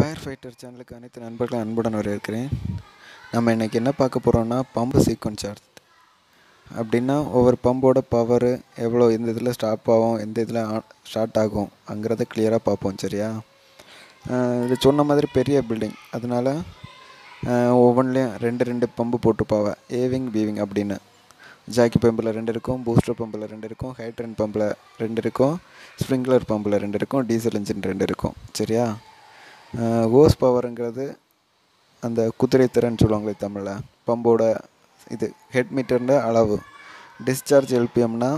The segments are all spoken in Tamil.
ஃபயர் ஃபைட்டர் சேனலுக்கு அனைத்து நண்பர்களும் அன்புடன் வரவேற்கிறேன். நம்ம இன்றைக்கி என்ன பார்க்க போகிறோம்னா பம்பு சீக்வன்ஸ் சார்ட் அப்படின்னா ஒவ்வொரு பம்போட பவரு எவ்வளோ எந்த இதில் ஸ்டாப் ஆகும் எந்த இதில் ஸ்டார்ட் ஆகும் அங்கிறத கிளியராக பார்ப்போம் சரியா? இது சொன்ன மாதிரி பெரிய பில்டிங் அதனால ஒவ்வொன்றிலையும் ரெண்டு ரெண்டு பம்பு போட்டுப்பாவ ஏவிங் பீவிங் அப்படின்னு. ஜாக்கி பம்பில் ரெண்டு இருக்கும் பூஸ்டர் பம்பில் ரெண்டு இருக்கும் ஹைட்ரன் பம்பில் ரெண்டு இருக்கும் ஸ்ப்ரிங்க்லர் பம்பில் ரெண்டு இருக்கும் டீசல் இன்ஜின் ரெண்டு இருக்கும் சரியா? ஹோஸ் பவருங்கிறது அந்த குதிரை திறன் சொல்லுவாங்களே தமிழில். பம்போட இது ஹெட் மீட்டர்ன்ற அளவு. டிஸ்சார்ஜ் எல்பிஎம்னா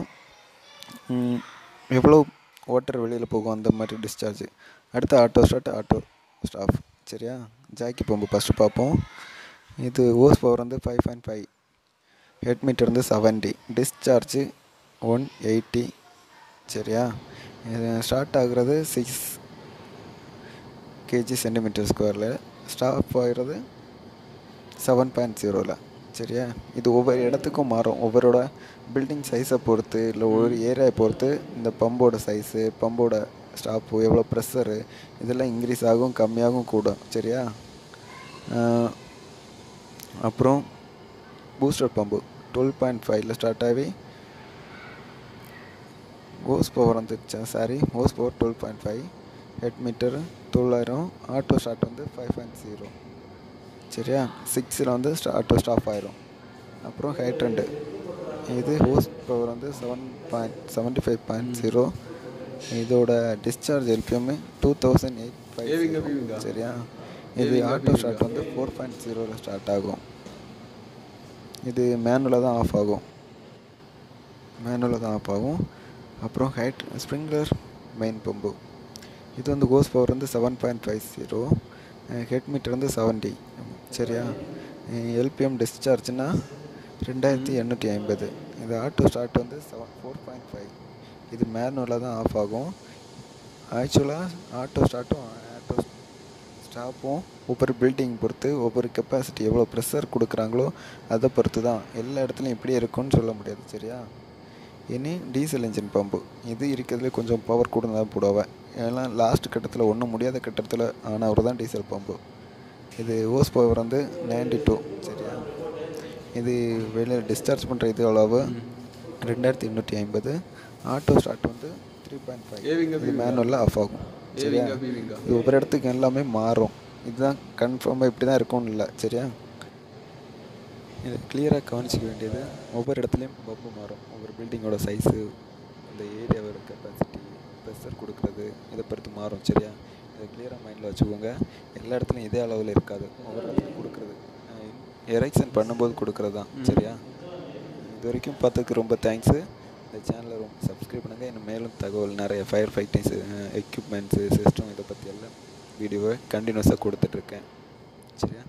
எவ்வளோ வாட்டர் வெளியில் போகும் அந்த மாதிரி டிஸ்சார்ஜ் அடுத்து ஆட்டோ ஸ்டார்ட் ஆட்டோ ஸ்டாஃப் சரியா? ஜாக்கி பம்பு ஃபஸ்ட்டு பார்ப்போம். இது ஹோஸ் பவர் வந்து five point five head meter வந்து செவன்ட்டி டிஸ்சார்ஜ் ஒன் எயிட்டி சரியா? இது ஸ்டார்ட் ஆகுறது சிக்ஸ் கேஜி சென்டிமீட்டர் ஸ்கொயரில் ஸ்டாப் ஆகிறது செவன் பாயிண்ட் ஜீரோவில் சரியா? இது ஒவ்வொரு இடத்துக்கும் மாறும். ஒவ்வொருட பில்டிங் சைஸை பொறுத்து இல்லை ஒரு ஏரியாவை பொறுத்து இந்த பம்போட சைஸு பம்போட ஸ்டாப்பு எவ்வளோ ப்ரெஷரு இதெல்லாம் இன்க்ரீஸ் ஆகும் கம்மியாகும் கூடும். சரியா? அப்புறம் பூஸ்டர் பம்பு டுவெல் பாயிண்ட் ஃபைவ்ல ஸ்டார்ட் ஆகி ஹோஸ் பவர் வந்துருச்சா. Sorry hose power twelve point five head meter தொள்ளாயிரம். ஆட்டோ ஸ்டார்ட் வந்து ஃபைவ் பாயிண்ட் ஜீரோ சரியா? சிக்ஸில் வந்து ஆட்டோ ஸ்டாப் ஆயிரும். அப்புறம் ஹைட்ரண்டு இது ஹோஸ் பவர் வந்து seven point seventy five point zero இதோட discharge LPM two thousand eight five சரியா? இது ஆட்டோ ஸ்டார்ட் வந்து ஃபோர் பாயிண்ட் ஜீரோவில் ஸ்டார்ட் ஆகும். இது மேனுவலாக தான் ஆஃப் ஆகும். மேனுவலாக தான் ஆஃப் ஆகும். அப்புறம் ஹைட் ஸ்ப்ரிங்க்லர் மெயின் பம்பு இது வந்து கோஸ் பவர் வந்து seven point five zero head meter வந்து செவன்ட்டி சரியா? எல்பிஎம் டிஸ்சார்ஜ்னா ரெண்டாயிரத்தி எண்ணூற்றி ஐம்பது. இது ஆட்டோ ஸ்டார்ட் வந்து செவன் ஃபோர் பாயிண்ட் ஃபைவ் இது மேனுவலாக தான் ஆஃப் ஆகும். ஆக்சுவலாக ஆட்டோ ஸ்டார்ட்டும் ஆட்டோ ஸ்டாப்பும் ஒவ்வொரு பில்டிங் பொறுத்து ஒவ்வொரு கெப்பாசிட்டி எவ்வளோ ப்ரெஷர் கொடுக்குறாங்களோ அதை பொறுத்து தான். எல்லா இடத்துலையும் எப்படி இருக்கும்னு சொல்ல முடியாது சரியா? இனி டீசல் இன்ஜின் பம்பு இது இருக்கிறதுல கொஞ்சம் பவர் கூட தான் போடுவேன் ஏன்னா லாஸ்ட் கட்டத்தில் ஒன்றும் முடியாத கட்டத்தில் ஆனவர் தான் டீசல் பம்பு இது ஓஸ் பவர் வந்து நைன்டி டூ சரியா? இது வெளியில் டிஸ்சார்ஜ் பண்ணுற இது அளவு ரெண்டாயிரத்தி எண்ணூற்றி ஐம்பது. ஆட்டோ ஸ்டார்ட் வந்து த்ரீ பாயிண்ட் ஃபைவ் இது மேனுவலில் ஆஃப் ஆகும். சரியா? இது ஒவ்வொரு இடத்துக்கு எல்லாமே மாறும். இதுதான் கன்ஃபார்மாக இப்படி தான் இருக்கும்னு இல்லை. சரியா? இதை கிளியராக கவனிச்சிக்க வேண்டியது ஒவ்வொரு இடத்துலையும் பம்பு மாறும். ஒவ்வொரு பில்டிங்கோட சைஸு அந்த ஏரியாவோட கெப்பாசிட்டி ப்ரெஷர் கொடுக்குறது இதை பொறுத்து மாறும் சரியா? இதை கிளியராக மைண்டில் வச்சுக்கோங்க. எல்லா இடத்துலையும் இதே அளவில் இருக்காது. ஒவ்வொரு இடத்துலையும் கொடுக்குறது. எரெக்ஷன் பண்ணும்போது கொடுக்குறது தான் சரியா? இது வரைக்கும் பார்த்ததுக்கு ரொம்ப தேங்க்ஸு இந்த சேனலை ரொம்ப சப்ஸ்கிரைப் பண்ணுங்கள் இன்னும் மேலும் தகவல் நிறைய ஃபயர் ஃபைட்டிங்ஸு எக்யூப்மெண்ட்ஸு சிஸ்டம் இதை பற்றி எல்லாம் வீடியோவை கண்டினியூஸாக கொடுத்துட்ருக்கேன் சரியா?